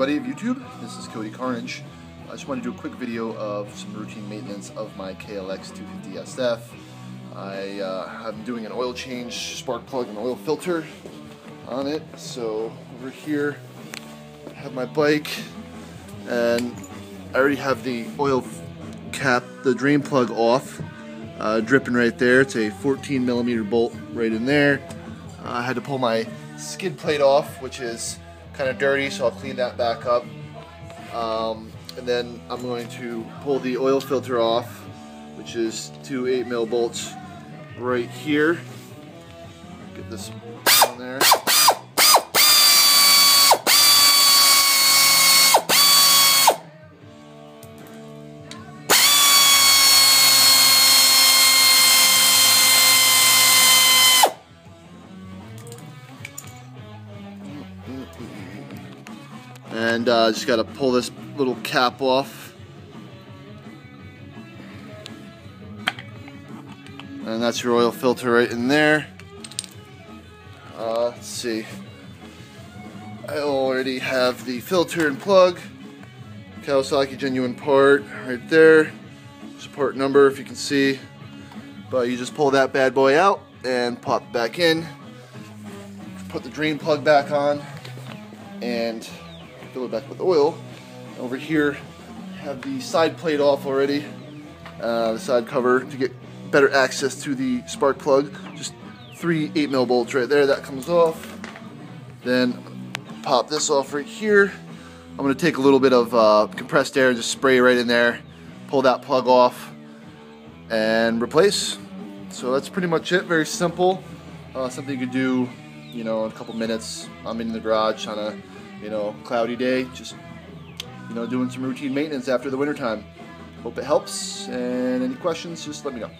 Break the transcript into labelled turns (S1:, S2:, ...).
S1: everybody of YouTube, this is Cody Carnage. I just want to do a quick video of some routine maintenance of my KLX 250 SF. I uh, am doing an oil change, spark plug and oil filter on it. So over here I have my bike and I already have the oil cap, the drain plug off, uh, dripping right there. It's a 14 millimeter bolt right in there. Uh, I had to pull my skid plate off, which is kind of dirty, so I'll clean that back up. Um, and then I'm going to pull the oil filter off, which is two 8 mil bolts right here. Get this on there. And uh, just got to pull this little cap off. And that's your oil filter right in there. Uh, let's see. I already have the filter and plug. Kawasaki genuine part right there. Support number if you can see. But you just pull that bad boy out and pop back in. Put the drain plug back on. And fill it back with oil. Over here, have the side plate off already, uh, the side cover to get better access to the spark plug. Just three 8 mil bolts right there, that comes off. Then pop this off right here. I'm going to take a little bit of uh, compressed air and just spray right in there, pull that plug off, and replace. So that's pretty much it, very simple. Uh, something you could do, you know, in a couple minutes. I'm in the garage on a you know, cloudy day, just, you know, doing some routine maintenance after the wintertime. Hope it helps, and any questions, just let me know.